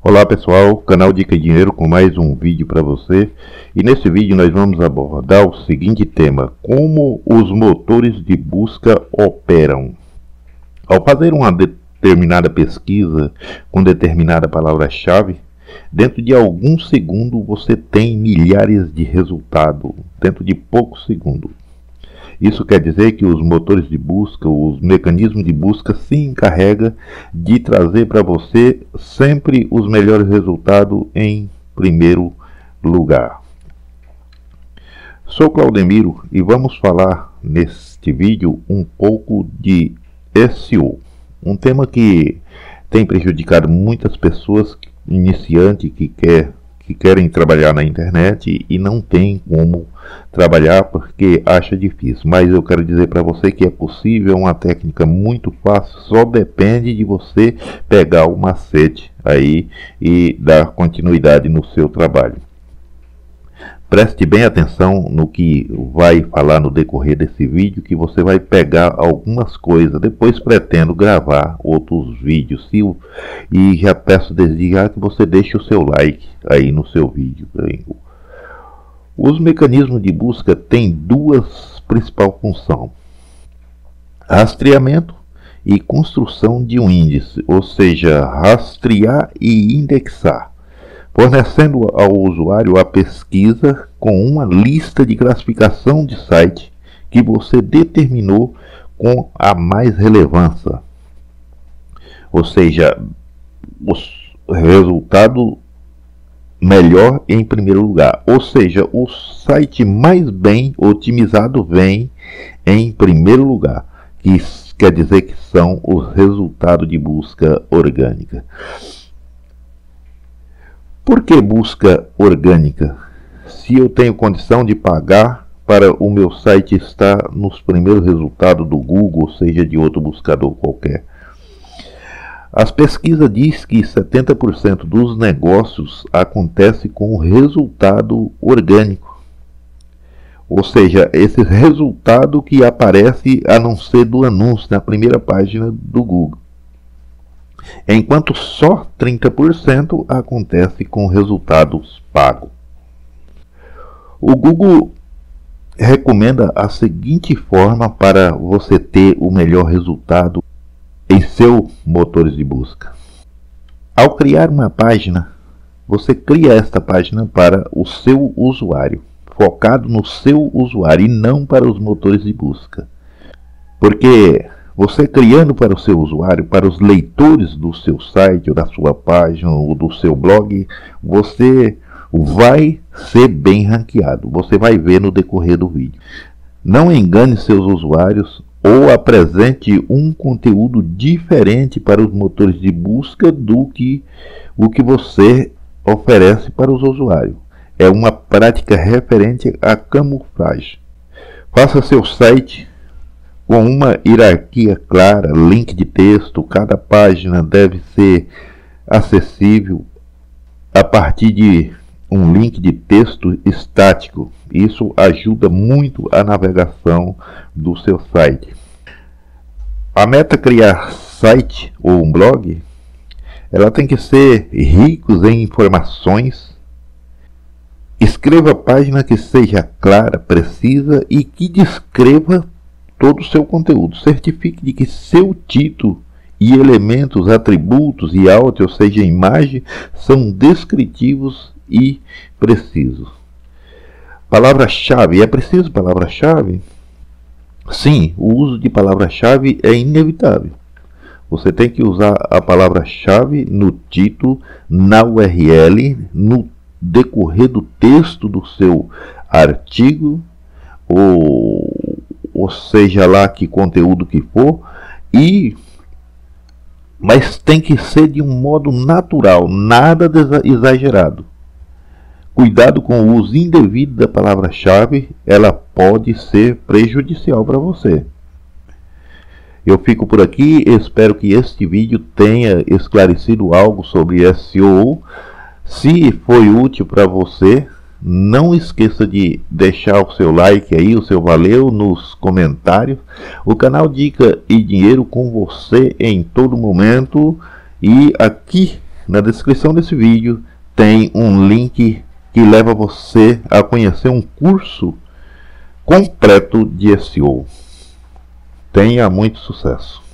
Olá pessoal, canal Dica Dinheiro com mais um vídeo para você. E nesse vídeo nós vamos abordar o seguinte tema. Como os motores de busca operam? Ao fazer uma determinada pesquisa com determinada palavra-chave dentro de alguns segundos você tem milhares de resultados. Dentro de poucos segundos isso quer dizer que os motores de busca, os mecanismos de busca se encarrega de trazer para você sempre os melhores resultados em primeiro lugar. Sou Claudemiro e vamos falar neste vídeo um pouco de SEO, um tema que tem prejudicado muitas pessoas iniciantes que quer que querem trabalhar na internet e não tem como trabalhar porque acha difícil. Mas eu quero dizer para você que é possível, é uma técnica muito fácil, só depende de você pegar o macete aí e dar continuidade no seu trabalho. Preste bem atenção no que vai falar no decorrer desse vídeo, que você vai pegar algumas coisas. Depois pretendo gravar outros vídeos. E já peço desde já que você deixe o seu like aí no seu vídeo. Os mecanismos de busca têm duas principais funções. Rastreamento e construção de um índice, ou seja, rastrear e indexar fornecendo ao usuário a pesquisa com uma lista de classificação de site que você determinou com a mais relevância. Ou seja, o resultado melhor em primeiro lugar. Ou seja, o site mais bem otimizado vem em primeiro lugar, que quer dizer que são os resultados de busca orgânica. Por que busca orgânica? Se eu tenho condição de pagar para o meu site estar nos primeiros resultados do Google, ou seja, de outro buscador qualquer. As pesquisas dizem que 70% dos negócios acontece com resultado orgânico. Ou seja, esse resultado que aparece a não ser do anúncio na primeira página do Google enquanto só 30% acontece com resultados pagos. O Google recomenda a seguinte forma para você ter o melhor resultado em seus motores de busca. Ao criar uma página, você cria esta página para o seu usuário, focado no seu usuário e não para os motores de busca. Porque você criando para o seu usuário, para os leitores do seu site ou da sua página ou do seu blog, você vai ser bem ranqueado. Você vai ver no decorrer do vídeo. Não engane seus usuários ou apresente um conteúdo diferente para os motores de busca do que o que você oferece para os usuários. É uma prática referente à camuflagem. Faça seu site com uma hierarquia clara, link de texto, cada página deve ser acessível a partir de um link de texto estático. Isso ajuda muito a navegação do seu site. A meta criar site ou um blog, ela tem que ser ricos em informações. Escreva a página que seja clara, precisa e que descreva todo o seu conteúdo. Certifique de que seu título e elementos, atributos e áudio, ou seja, imagem, são descritivos e precisos. Palavra-chave. É preciso palavra-chave? Sim, o uso de palavra-chave é inevitável. Você tem que usar a palavra-chave no título, na URL, no decorrer do texto do seu artigo ou ou seja lá que conteúdo que for, e mas tem que ser de um modo natural, nada exagerado. Cuidado com o uso indevido da palavra-chave, ela pode ser prejudicial para você. Eu fico por aqui, espero que este vídeo tenha esclarecido algo sobre SEO. Se foi útil para você, não esqueça de deixar o seu like aí, o seu valeu nos comentários. O canal Dica e Dinheiro com você em todo momento. E aqui Na descrição desse vídeo tem um link que leva você a conhecer um curso completo de SEO. Tenha muito sucesso!